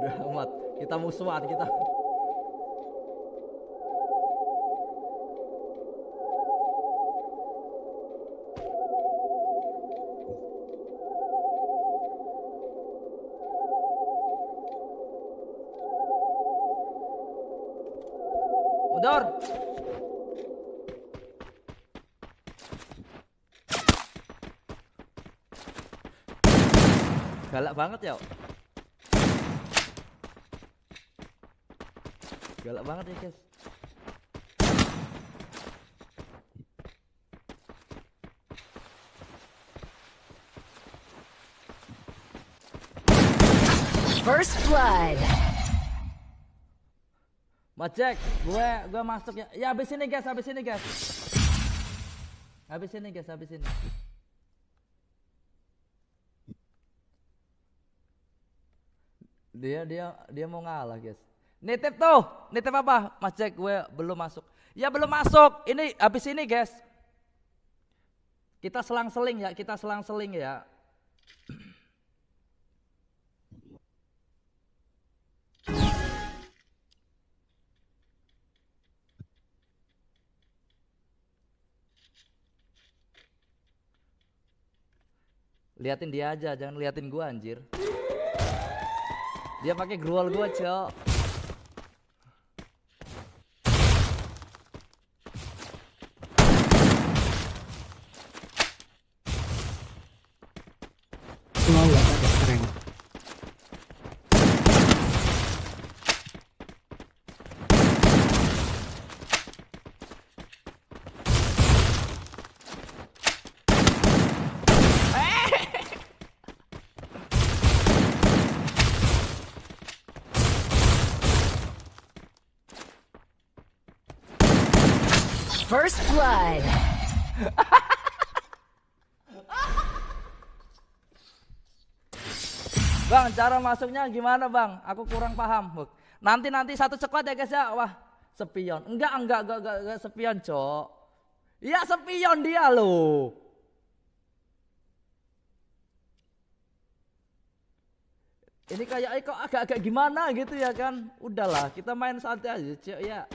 Bodoh amat. Kita musuhan kita. Mundur. Galak banget ya. Galak banget ya, guys. First blood. Macek, gue gue masuk ya. Ya habis ini guys, habis ini guys. Habis ini guys, habis ini. Dia dia dia mau ngalah guys. Nitip tuh, nitip apa? Macek gue belum masuk. Ya belum masuk. Ini habis ini guys. Kita selang-seling ya, kita selang-seling ya. Liatin dia aja, jangan liatin gua anjir. Dia pakai gruel gua, Cok. Selalu ada keren. First blood. Bang, cara masuknya gimana, Bang? Aku kurang paham. Buk. Nanti nanti satu ceklot ya, guys ya. Wah, sepion. Enggak, enggak, enggak, enggak, enggak sepion, Cok. Iya, sepion dia loh. Ini kayak kok agak-agak gimana gitu ya kan? Udahlah, kita main santai aja, Cok ya.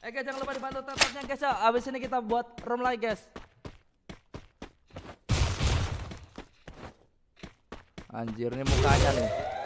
Eh guys, jangan lupa dibantu tetapnya guys ya. Abis ini kita buat room lagi guys. Anjir ini mukanya nih.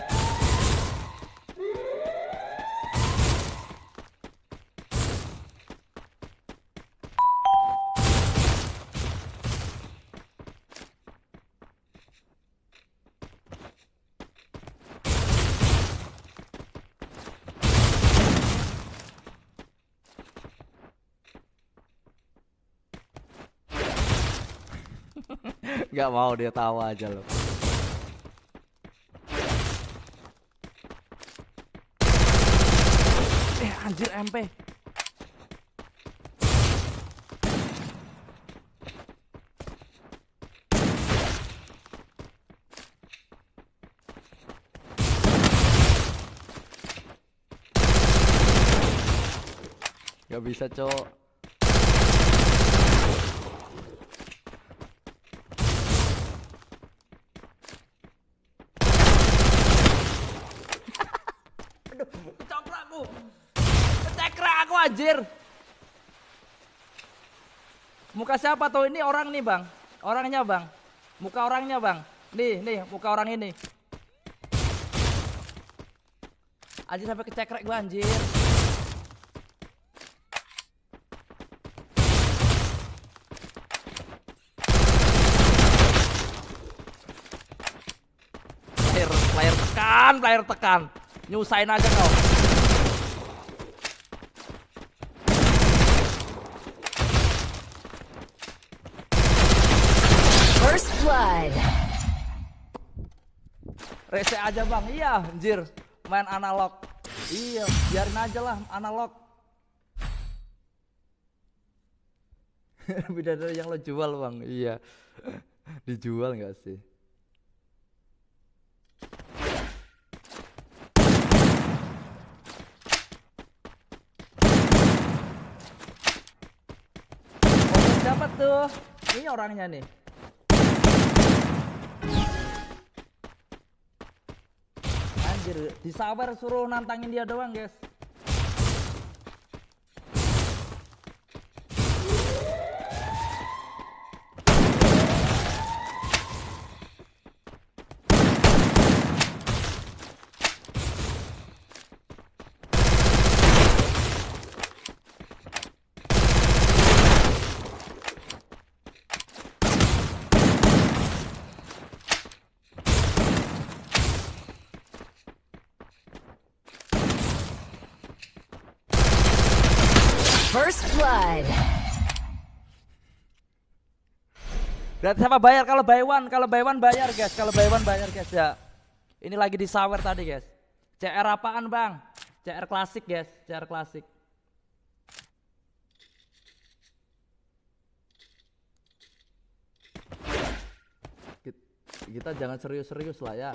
Gak mau dia tawa aja loh. Eh anjir MP. Gak bisa cowok. Aduh, kecoprak aku. Kecekrak aku anjir. Muka siapa tuh? Ini orang nih, Bang. Orangnya, Bang. Muka orangnya, Bang. Nih, nih, muka orang ini. Anjir sampai kecekrek gua anjir. Player, player tekan, player tekan. Nyusahin aja kau. First blood. Rese aja bang, iya anjir. Main analog. Iya, biarin aja lah analog. Beda dari yang lo jual bang, iya. Dijual nggak sih? Siapa tuh? Ini orangnya nih anjir di sawer suruh nantangin dia doang guys First blood. Berarti siapa bayar kalau buy one, kalau buy one bayar guys, kalau buy one bayar guys ya. Ini lagi di sawer tadi guys. CR apaan bang? CR klasik guys, CR klasik. Kit- Kita jangan serius-serius lah ya.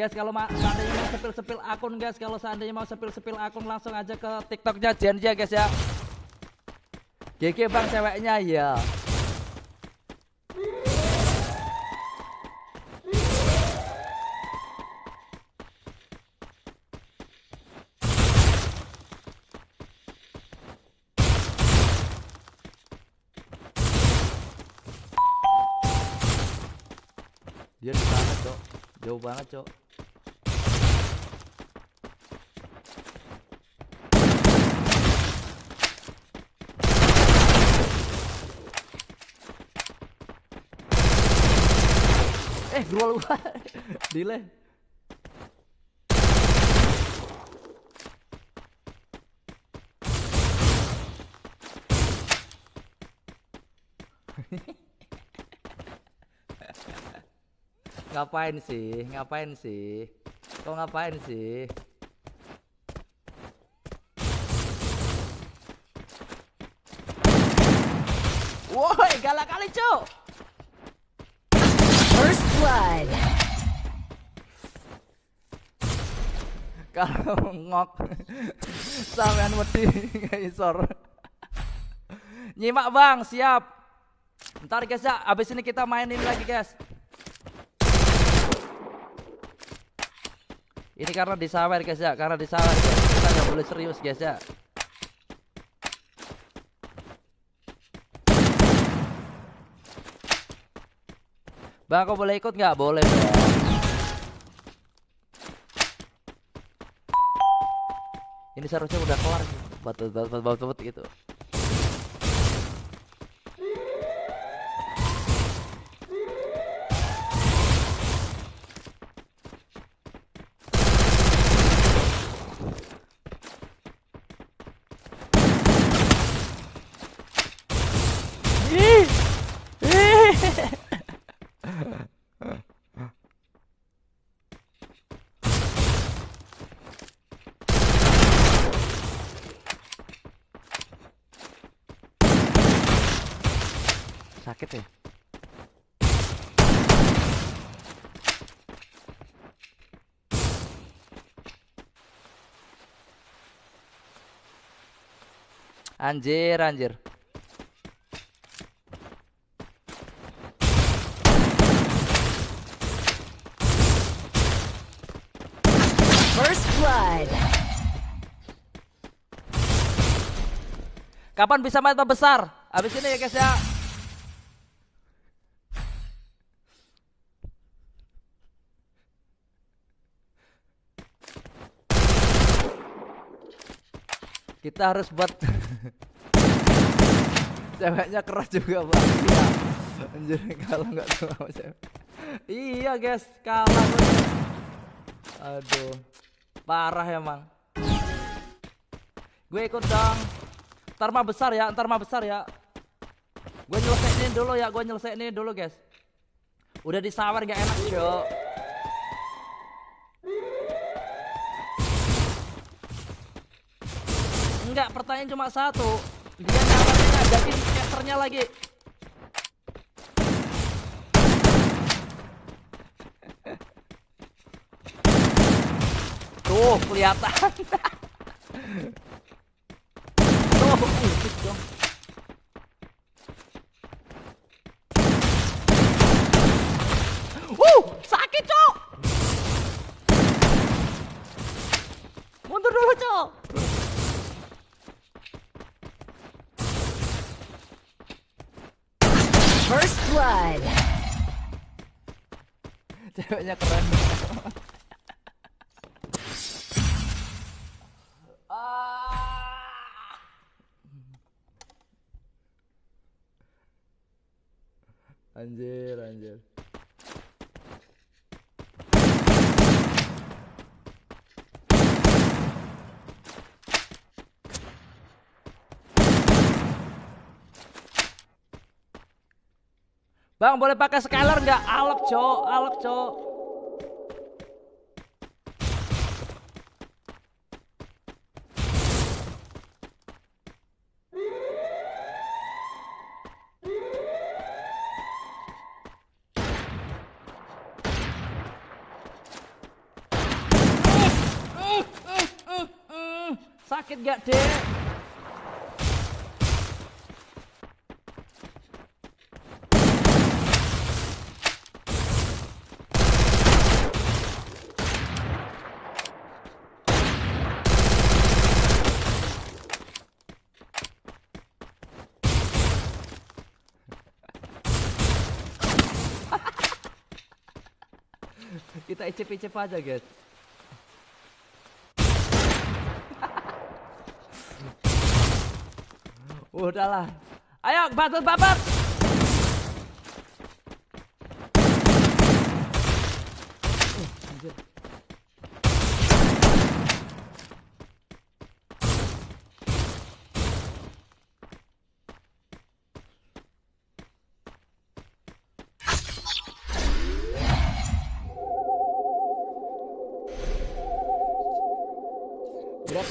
Guys, kalau ma- seandainya mau sepil-sepil akun guys, kalau seandainya mau sepil-sepil akun langsung aja ke TikToknya Jenja guys ya. GG bang ceweknya ya. Dia di sana, Cok. Jauh banget, Cok. Eh, gua. Delay. Ngapain sih? Ngapain sih? Kok ngapain sih? Woi, galak kali, Cuk. Blood. Kalau ngok sampean wedi ngisor. Nyimak Bang, siap. Ntar guys ya, abis ini kita mainin lagi guys. Ini karena disawer guys ya, karena disawer guys. Kita nggak boleh serius guys ya. Bang, kau boleh ikut nggak? Boleh dong. Ini seharusnya udah kelar batu batu batu, batu, batu gitu. Ih! Sakit ya? Anjir, anjir. First blood. Kapan bisa mata besar? Habis ini ya guys ya. Kita harus buat ceweknya keras juga bang. Iya. Anjir kalau nggak tuh cewek. Iya guys, kalah. Aduh, parah emang. Gue ikut dong. Ntar mah besar ya, ntar mah besar ya. Gue nyelesainin dulu ya, gue nyelesainin dulu guys. Udah disawer gak enak cok. Enggak, pertanyaan cuma satu. Dia nyawanya ngajakin casternya lagi. Tuh, kelihatan. Tuh. Uh, sakit, Cok. Mundur dulu, Cok. Ceweknya keren. Ah. Anjir, anjir. Bang, boleh pakai scaler nggak? Alek, cok, alek, cok. Sakit gak, Dek? Kita icip-icip aja, guys. Udahlah. Ayo, batut babat.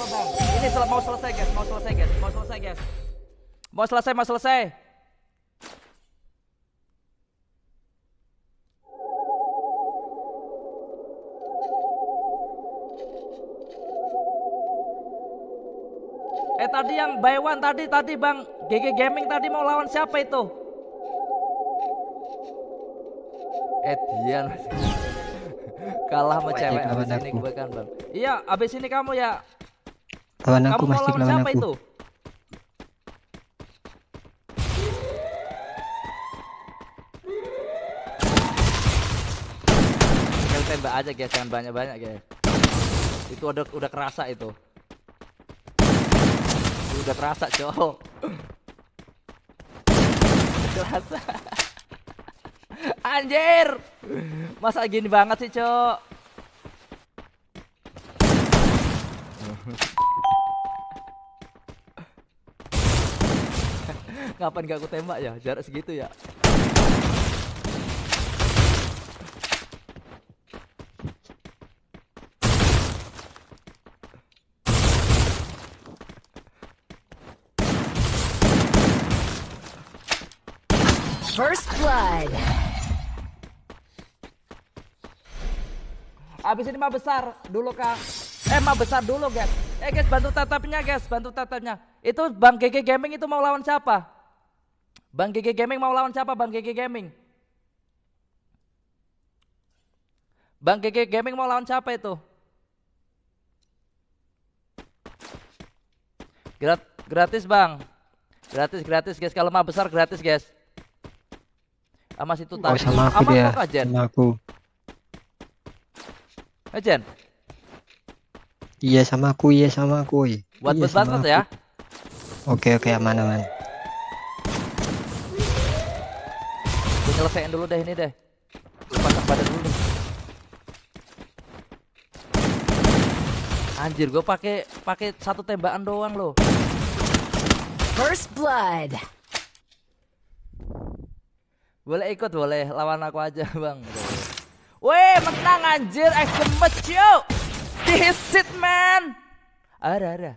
Bang? Ini sel- mau selesai guys, mau selesai guys, mau selesai guys. Mau selesai, mau selesai. Eh tadi yang by one tadi tadi bang GG Gaming tadi mau lawan siapa itu? Eh Dian kalah sama cewek abis ini gue kan bang. Iya abis ini kamu ya Lawan aku kamu masih lawan siapa aku. itu? Tinggal tembak aja guys, jangan banyak-banyak guys. Itu udah udah kerasa itu. Udah kerasa, cowok. Kerasa. Anjir. Masa gini banget sih, cowok? Ngapain gak aku tembak ya? Jarak segitu ya. First blood. Abis ini mah besar dulu kak. Eh mah besar dulu guys. Eh guys bantu tatapnya guys, bantu tatapnya. Itu Bang GG Gaming itu mau lawan siapa? Bang GG Gaming mau lawan siapa Bang GG Gaming? Bang GG Gaming mau lawan siapa itu? Grat gratis bang, gratis gratis guys. Kalau mah besar gratis guys. Sama situ Oh sama aku dia. kok, Jen? Sama aku. Eh, Jen? Iya sama aku, iya sama aku. Buat iya, buat aku. ya. Oke oke aman aman. Gue nyelesain dulu deh ini deh. Gue pasang badan dulu deh. Anjir, gue pakai pakai satu tembakan doang loh. First blood. Boleh ikut boleh, lawan aku aja bang. Weh, menang anjir, eh gemes yuk. This it man. Ada ada.